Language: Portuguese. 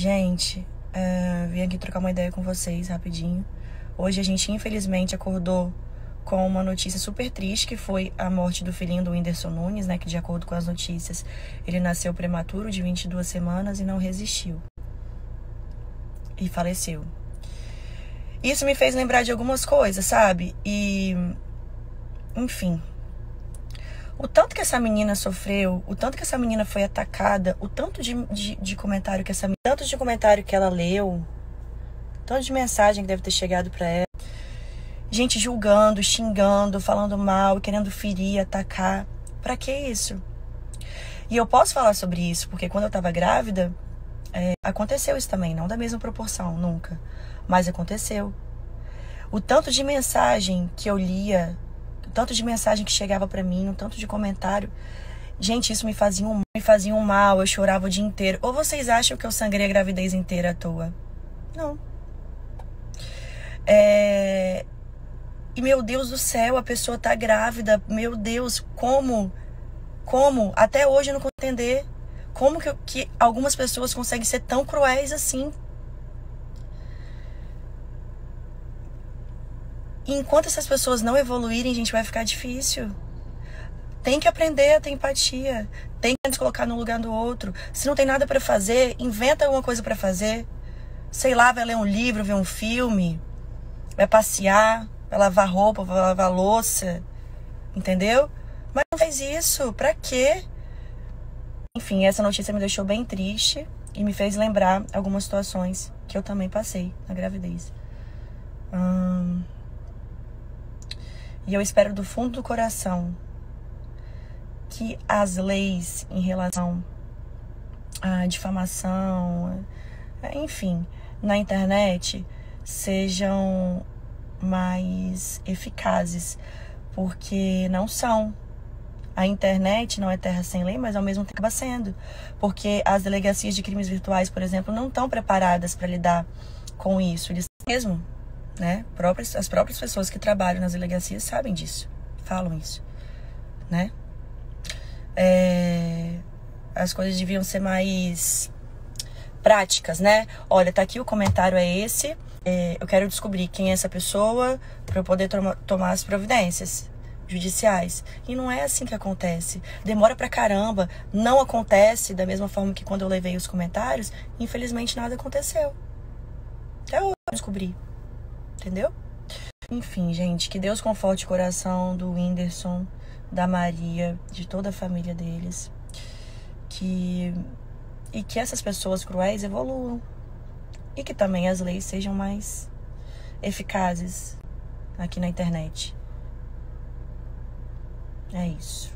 Gente, uh, vim aqui trocar uma ideia com vocês rapidinho. Hoje a gente infelizmente acordou com uma notícia super triste, que foi a morte do filhinho do Whindersson Nunes, né, que de acordo com as notícias, ele nasceu prematuro de 22 semanas e não resistiu. E faleceu. Isso me fez lembrar de algumas coisas, sabe? E enfim, o tanto que essa menina sofreu, o tanto que essa menina foi atacada, o tanto de, de, de comentário que essa tanto de comentário que ela leu, tanto de mensagem que deve ter chegado para ela, gente julgando, xingando, falando mal, querendo ferir, atacar, para que isso? E eu posso falar sobre isso porque quando eu tava grávida, é, aconteceu isso também, não da mesma proporção, nunca, mas aconteceu. O tanto de mensagem que eu lia tanto de mensagem que chegava para mim, um tanto de comentário. Gente, isso me fazia, um, me fazia um mal, eu chorava o dia inteiro. Ou vocês acham que eu sangrei a gravidez inteira à toa? Não. É... E meu Deus do céu, a pessoa tá grávida. Meu Deus, como? Como? Até hoje eu não consigo entender. Como que, que algumas pessoas conseguem ser tão cruéis assim? E enquanto essas pessoas não evoluírem, gente, vai ficar difícil. Tem que aprender a ter empatia. Tem que se colocar no lugar do outro. Se não tem nada para fazer, inventa alguma coisa para fazer. Sei lá, vai ler um livro, ver um filme, vai passear, vai lavar roupa, vai lavar louça. Entendeu? Mas não faz isso. Pra quê? Enfim, essa notícia me deixou bem triste e me fez lembrar algumas situações que eu também passei na gravidez. Hum... E eu espero do fundo do coração que as leis em relação à difamação, enfim, na internet sejam mais eficazes, porque não são. A internet não é terra sem lei, mas ao mesmo tempo acaba sendo, porque as delegacias de crimes virtuais, por exemplo, não estão preparadas para lidar com isso. Eles mesmo né? As próprias pessoas que trabalham nas delegacias sabem disso, falam isso, né? É, as coisas deviam ser mais práticas, né? Olha, tá aqui o comentário é esse. É, eu quero descobrir quem é essa pessoa para eu poder toma, tomar as providências judiciais. E não é assim que acontece. Demora pra caramba. Não acontece da mesma forma que quando eu levei os comentários. Infelizmente nada aconteceu. Até hoje eu descobri entendeu? Enfim, gente, que Deus conforte o coração do Whindersson, da Maria, de toda a família deles. Que e que essas pessoas cruéis evoluam e que também as leis sejam mais eficazes aqui na internet. É isso.